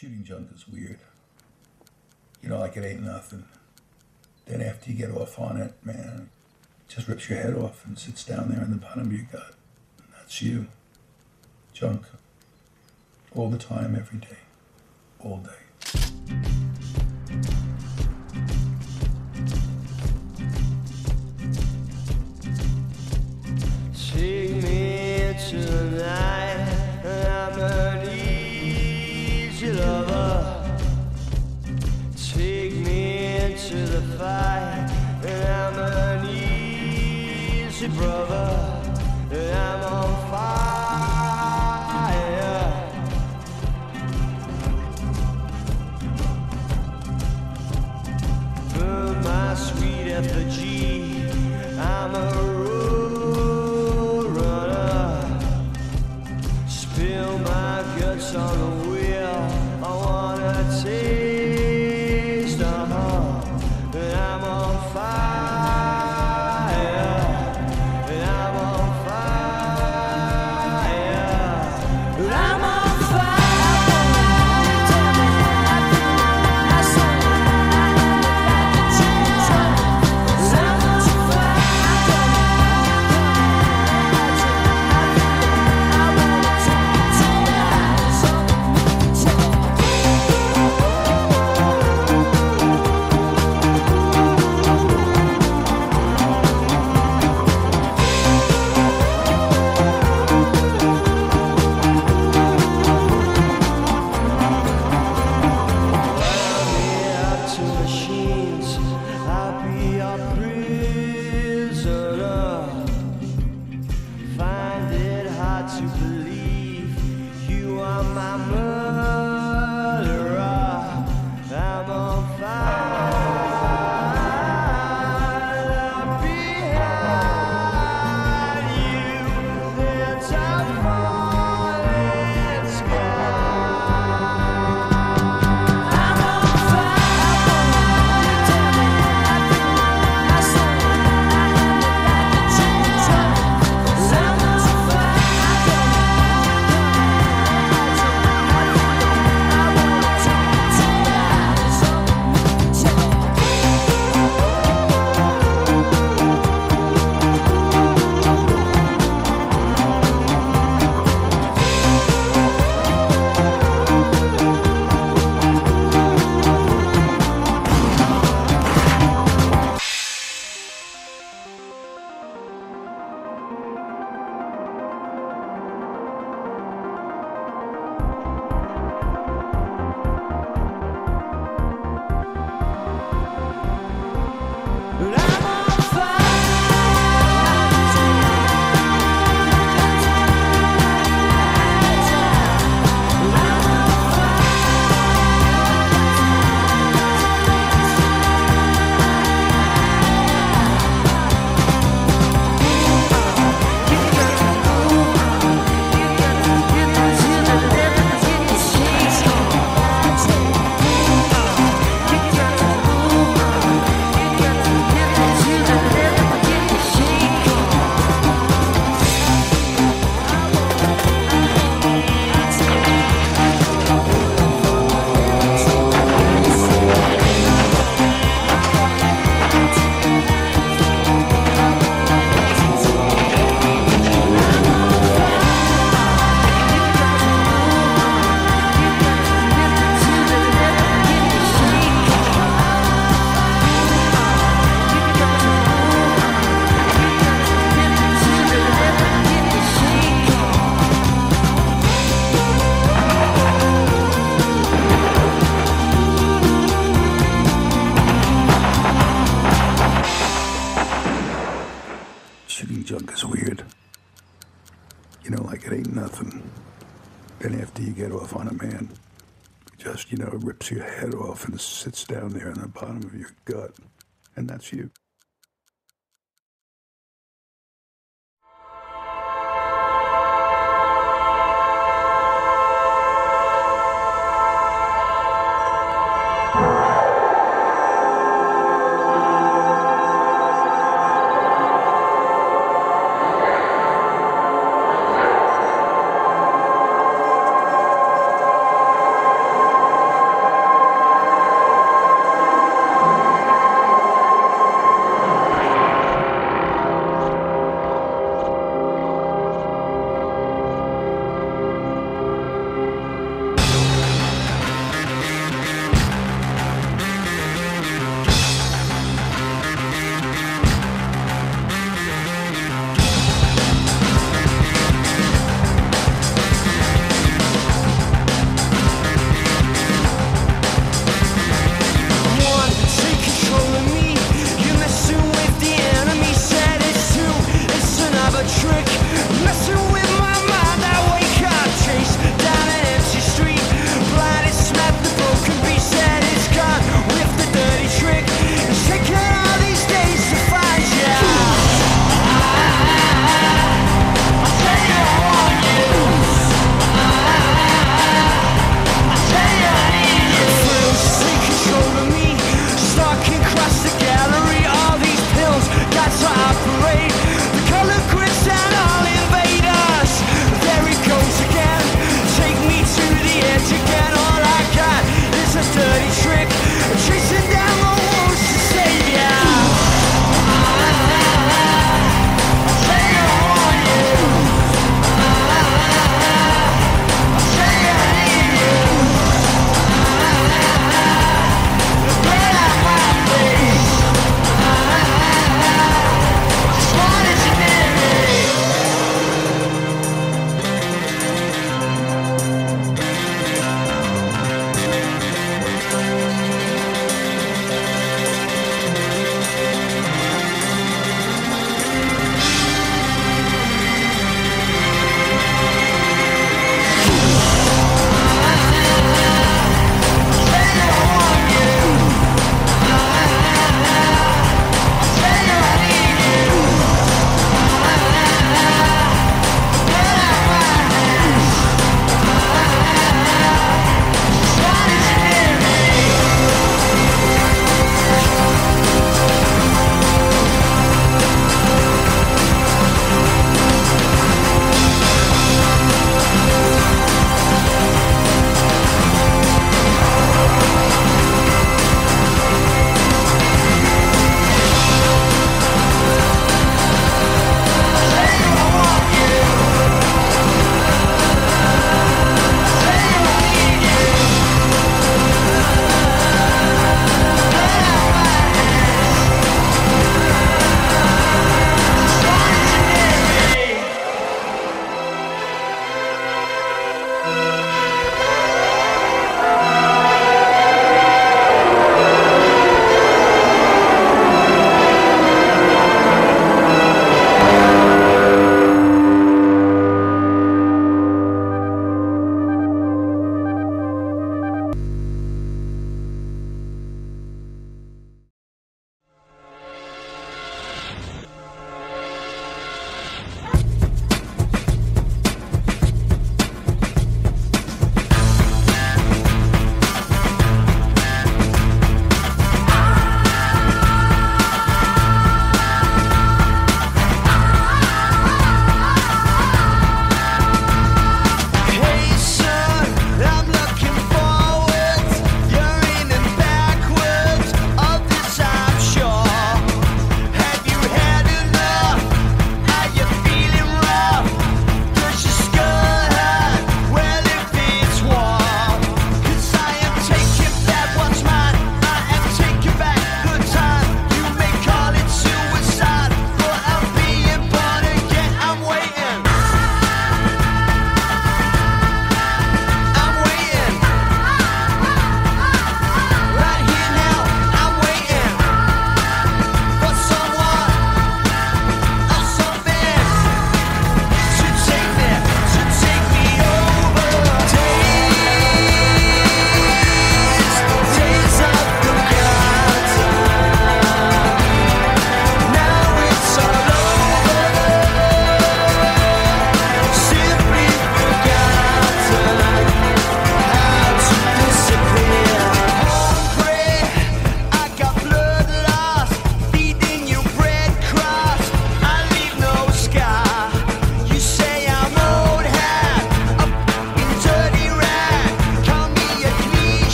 Shooting junk is weird. You know, like it ain't nothing. Then after you get off on it, man, it just rips your head off and sits down there in the bottom of your gut. And that's you. Junk. All the time, every day. All day. Brother. Then after you get off on a man, just, you know, rips your head off and sits down there in the bottom of your gut. And that's you.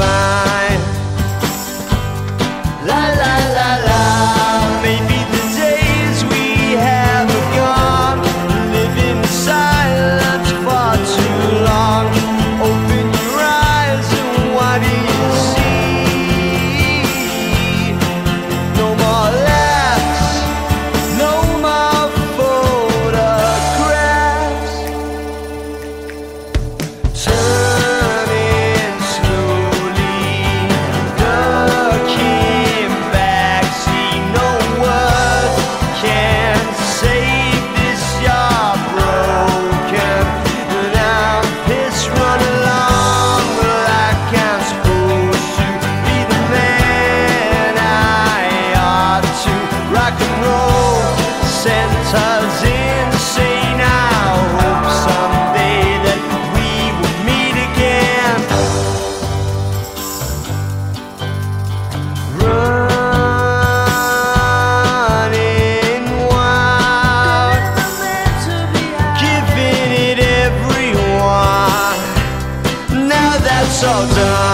levar. That's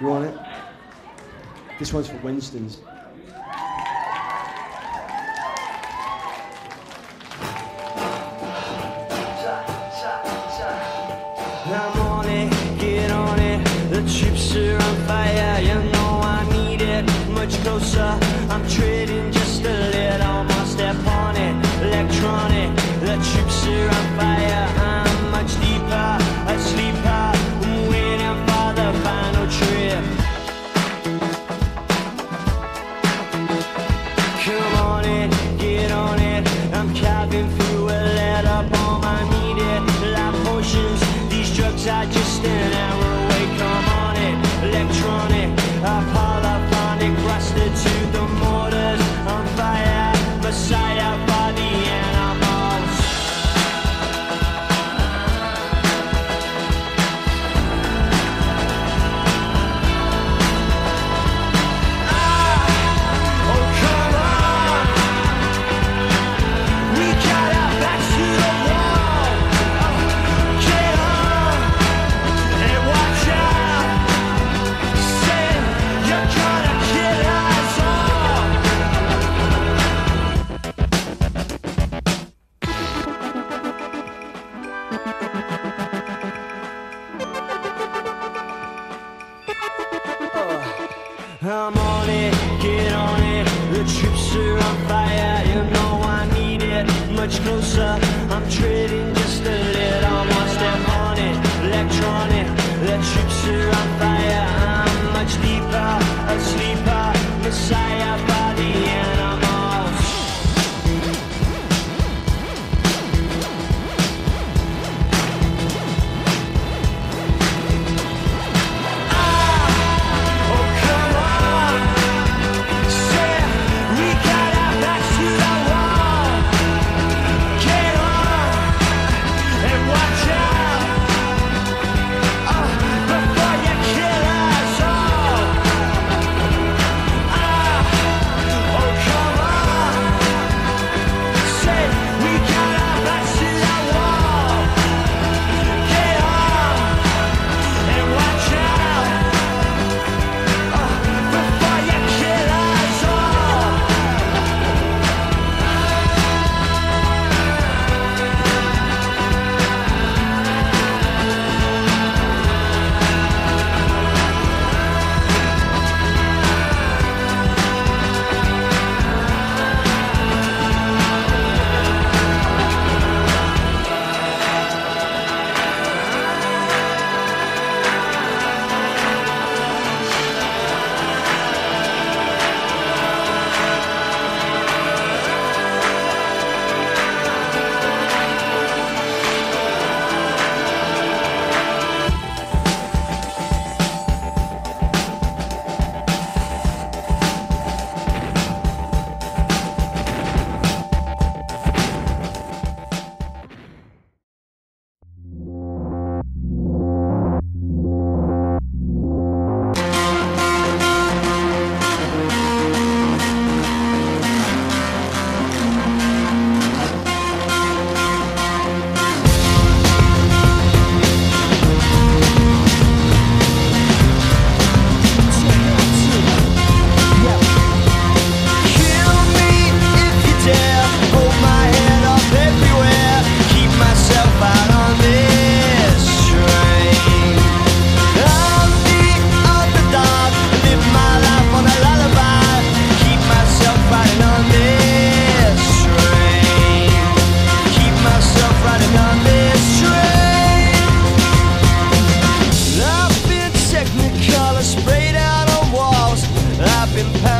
You want it? This one's for Winston's.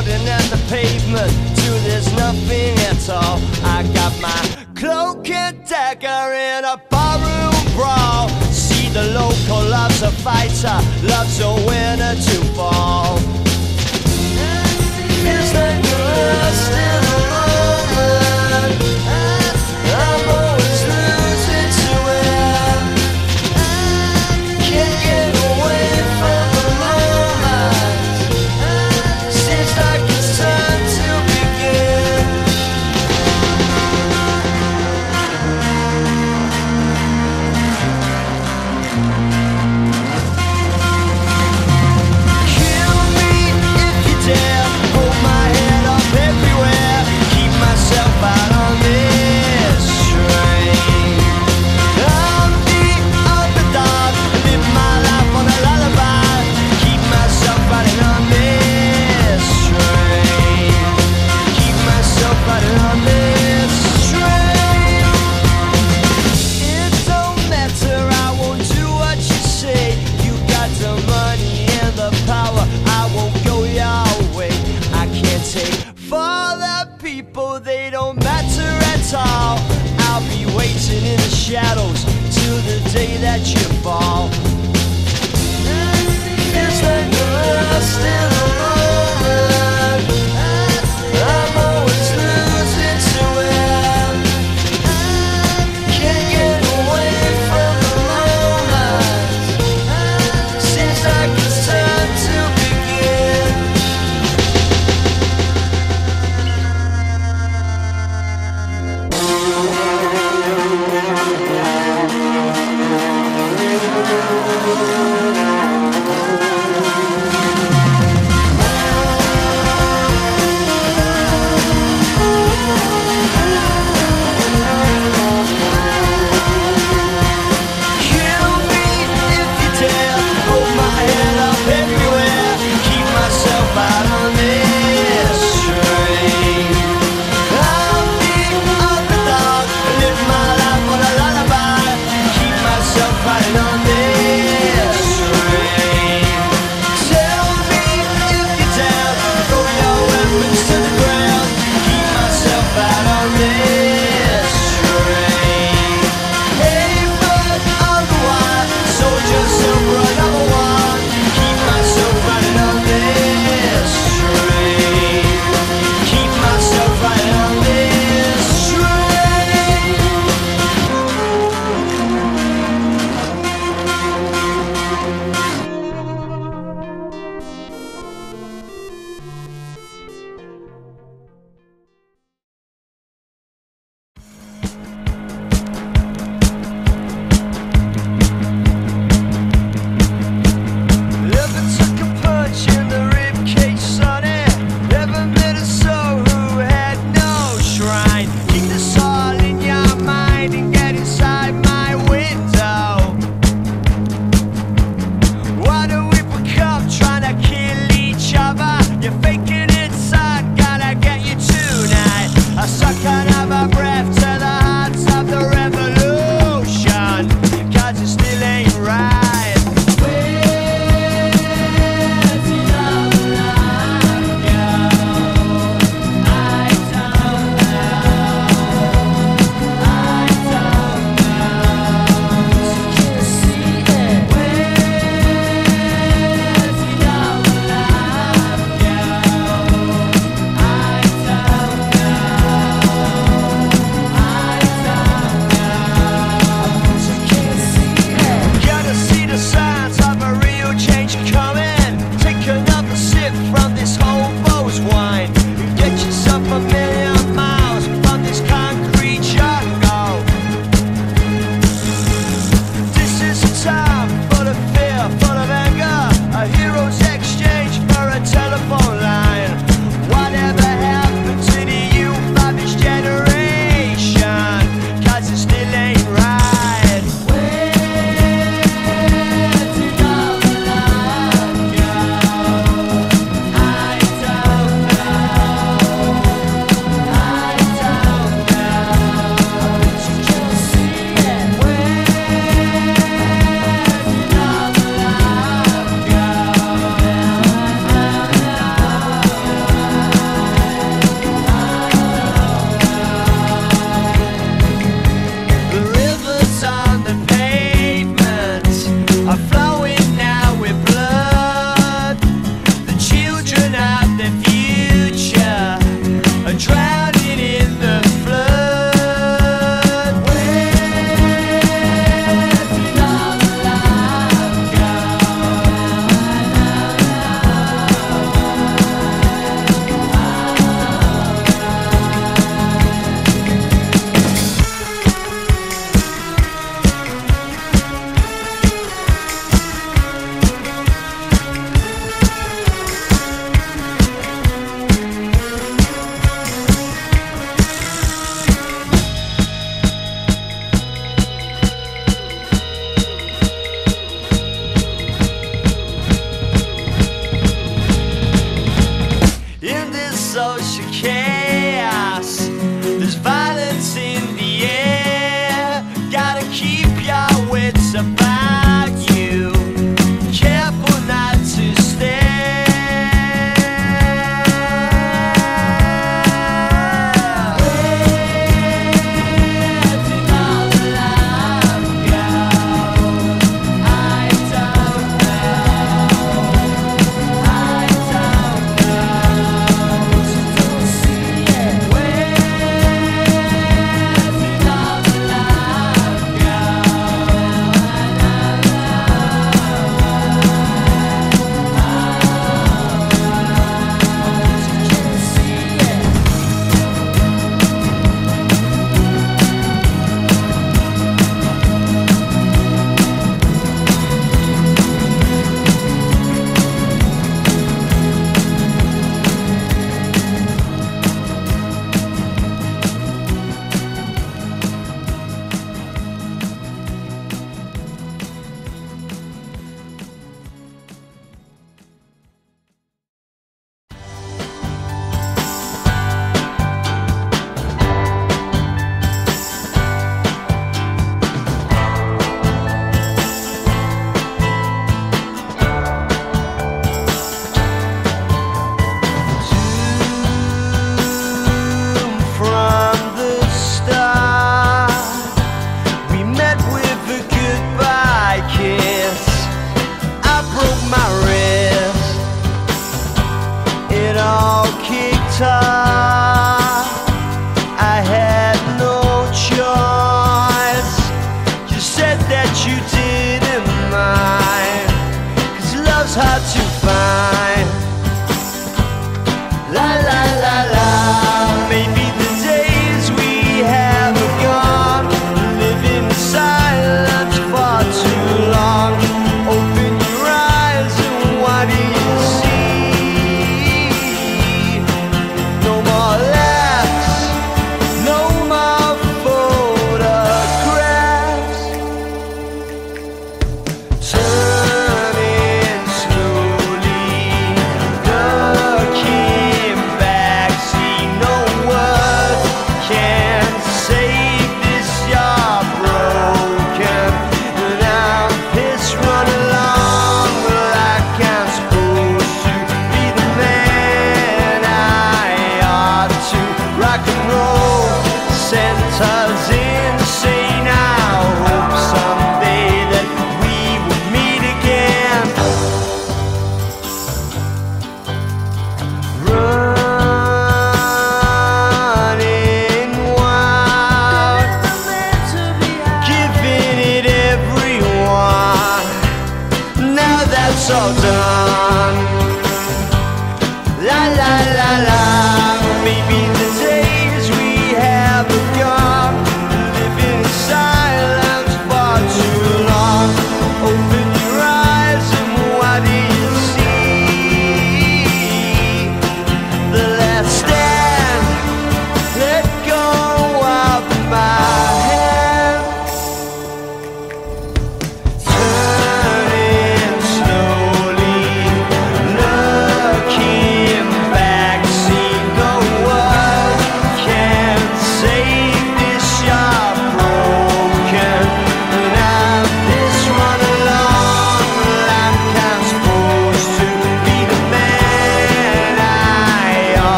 pounding at the pavement till there's nothing at all. I got my cloak and dagger in a barroom brawl. See, the local loves a fighter, loves a winner to fall. Is that good?